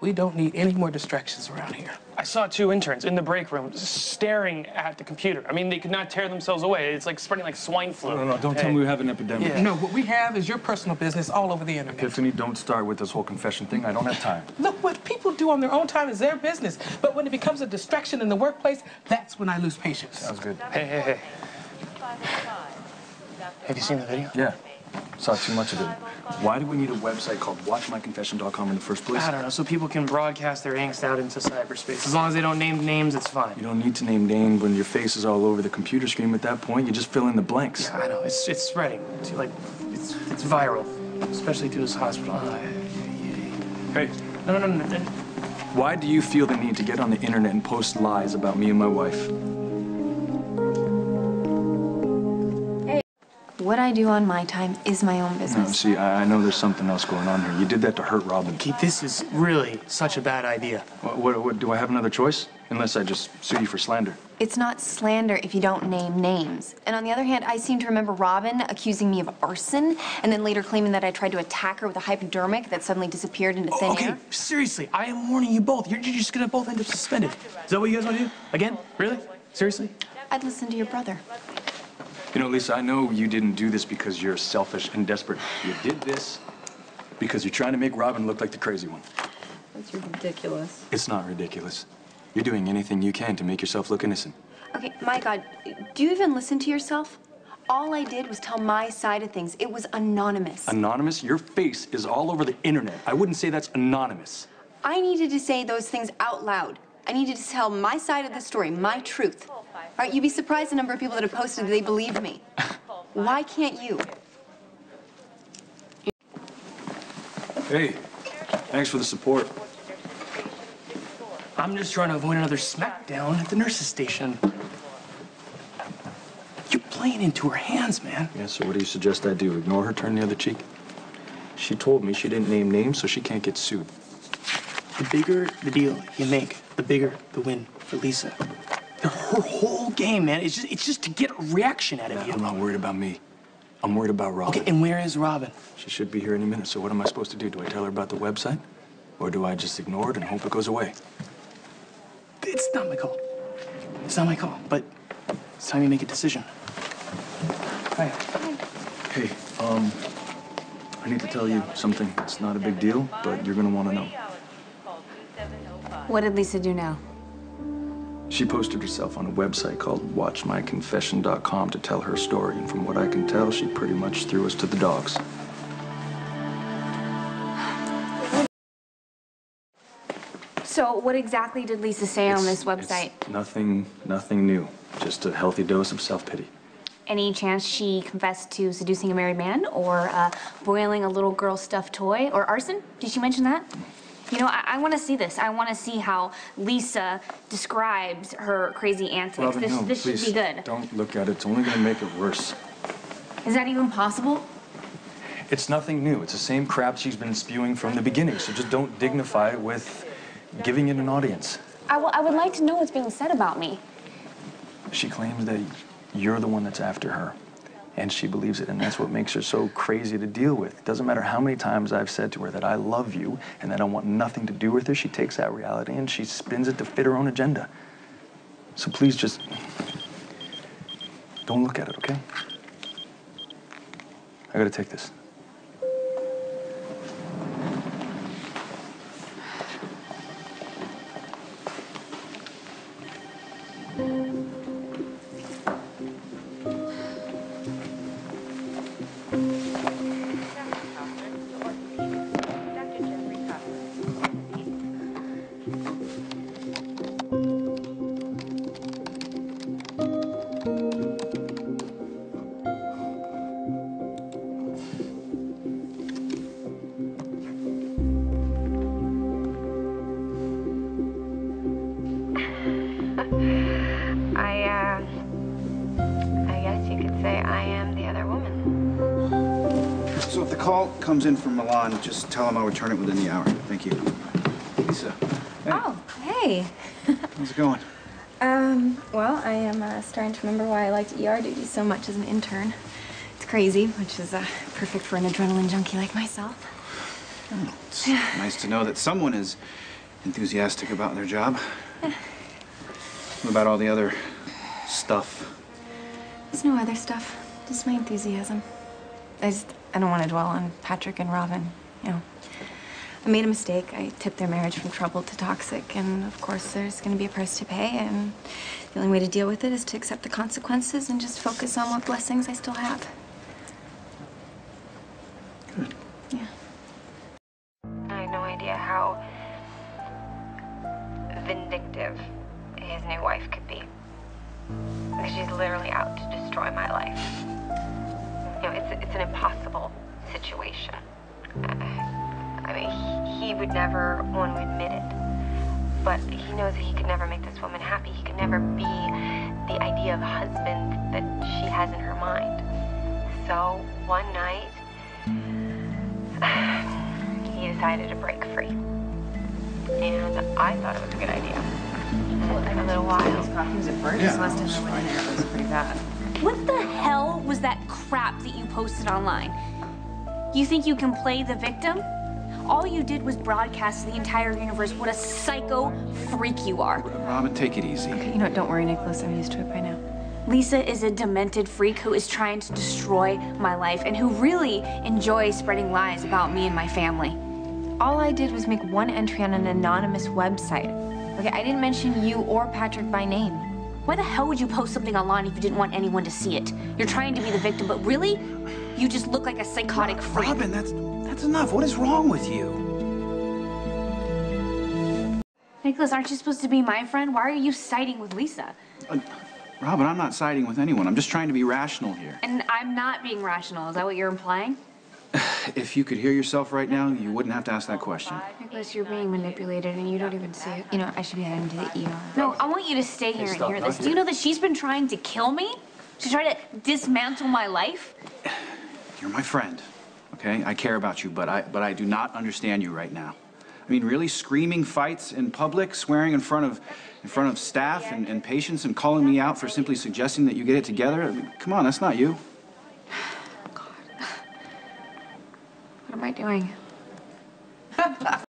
We don't need any more distractions around here. I saw two interns in the break room staring at the computer. I mean, they could not tear themselves away. It's like spreading like swine flu. No, no, don't Hey. tell me we have an epidemic. Yeah. No, what we have is your personal business all over the internet. Epiphany, don't start with this whole confession thing. I don't have time. Look, what people do on their own time is their business. But when it becomes a distraction in the workplace, that's when I lose patience. Sounds good. Hey, hey, hey. Have oh you seen the video? Yeah. Saw too much of it. Why do we need a website called watchmyconfession.com in the first place? I don't know, so people can broadcast their angst out into cyberspace. As long as they don't name names, it's fine. You don't need to name names when your face is all over the computer screen at that point. You just fill in the blanks. Yeah, I know, it's, it's spreading. It's like, it's, it's viral, especially through this hospital. Uh, Hey, no, no, no, no. no. why do you feel the need to get on the internet and post lies about me and my wife? What I do on my time is my own No, business. see, I, I know there's something else going on here. You did that to hurt Robin. Keith, this is really such a bad idea. What, what, what, do I have another choice? Unless I just sue you for slander. It's not slander if you don't name names. And on the other hand, I seem to remember Robin accusing me of arson and then later claiming that I tried to attack her with a hypodermic that suddenly disappeared into thin okay, air. seriously, I am warning you both. You're, you're just gonna both end up suspended. Is that what you guys want to do? Again? Really? Seriously? I'd listen to your brother. You know, Lisa, I know you didn't do this because you're selfish and desperate. You did this because you're trying to make Robin look like the crazy one. That's ridiculous. It's not ridiculous. You're doing anything you can to make yourself look innocent. Okay, my God, do you even listen to yourself? All I did was tell my side of things. It was anonymous. Anonymous, your face is all over the internet. I wouldn't say that's anonymous. I needed to say those things out loud. I needed to tell my side of the story, my truth. All right, you'd be surprised the number of people that have posted they believe me. Why can't you? Hey, thanks for the support. I'm just trying to avoid another smackdown at the nurse's station. You're playing into her hands, man. Yeah, so what do you suggest I do? Ignore her, turn the other cheek? She told me she didn't name names, so she can't get sued. The bigger the deal you make, the bigger the win for Lisa. Her whole game, man, is just, it's just to get a reaction out of you. I'm not worried about me. I'm worried about Robin. Okay, and where is Robin? She should be here any minute, so what am I supposed to do? Do I tell her about the website? Or do I just ignore it and hope it goes away? It's not my call. It's not my call, but it's time you make a decision. Hi. Hey, um, I need to tell you something. It's not a big deal, but you're gonna wanna know. What did Lisa do now? She posted herself on a website called WatchMyConfession.com to tell her story, and from what I can tell, she pretty much threw us to the dogs. So, what exactly did Lisa say on this website? it's nothing, nothing new. Just a healthy dose of self-pity. Any chance she confessed to seducing a married man or uh, boiling a little girl's stuffed toy or arson? Did she mention that? You know, I, I want to see this. I want to see how Lisa describes her crazy antics. Robin, this no, this please, should be good. Don't look at it. It's only gonna make it worse. Is that even possible? It's nothing new. It's the same crap she's been spewing from the beginning, so just don't dignify it with giving it an audience. I, w- I would like to know what's being said about me. She claims that you're the one that's after her, and she believes it, and that's what makes her so crazy to deal with. It doesn't matter how many times I've said to her that I love you and that I want nothing to do with her, she takes that reality and she spins it to fit her own agenda. So please just don't look at it, okay? I gotta take this. Call comes in from Milan, just tell him I'll return it within the hour. Thank you. Lisa, Oh, hey. how's it going? Um, well, I am uh, starting to remember why I liked ER duty so much as an intern. It's crazy, which is uh, perfect for an adrenaline junkie like myself. It's nice to know that someone is enthusiastic about their job. What about all the other stuff? There's no other stuff. Just my enthusiasm. I just I don't want to dwell on Patrick and Robin. You know, I made a mistake. I tipped their marriage from troubled to toxic, and of course there's going to be a price to pay. And the only way to deal with it is to accept the consequences and just focus on what blessings I still have. Good. Yeah. I had no idea how vindictive his new wife could be. Because she's literally out to destroy my life. You know, it's, it's an impossible situation. I mean, he, he would never want to admit it. But he knows that he could never make this woman happy. He could never be the idea of a husband that she has in her mind. So one night, he decided to break free. And I thought it was a good idea. And it a little while. Costumes at first, Yeah, last time I went in there, it was pretty bad. What the hell was that crap that you posted online? You think you can play the victim? All you did was broadcast to the entire universe what a psycho freak you are. Robin, take it easy. Okay, You know what? Don't worry, Nicholas. I'm used to it by now. Lisa is a demented freak who is trying to destroy my life and who really enjoys spreading lies about me and my family. All I did was make one entry on an anonymous website. Okay, I didn't mention you or Patrick by name. Why the hell would you post something online if you didn't want anyone to see it? You're trying to be the victim, but really, you just look like a psychotic freak. Robin, that's that's enough. What is wrong with you? Nicholas, aren't you supposed to be my friend? Why are you siding with Lisa? Uh, Robin, I'm not siding with anyone. I'm just trying to be rational here. And I'm not being rational. Is that what you're implying? If you could hear yourself right now, you wouldn't have to ask that question. Oh, Nicholas, you're being manipulated and you don't even see it. You know, I should be heading to the ER. No, I want you to stay here and hear this. Do you know that she's been trying to kill me? To try to dismantle my life? You're my friend, okay? I care about you, but I but I do not understand you right now. I mean, really screaming fights in public, swearing in front of in front of staff and, and patients and calling me out for simply suggesting that you get it together. I mean, come on, that's not you. God. What am I doing?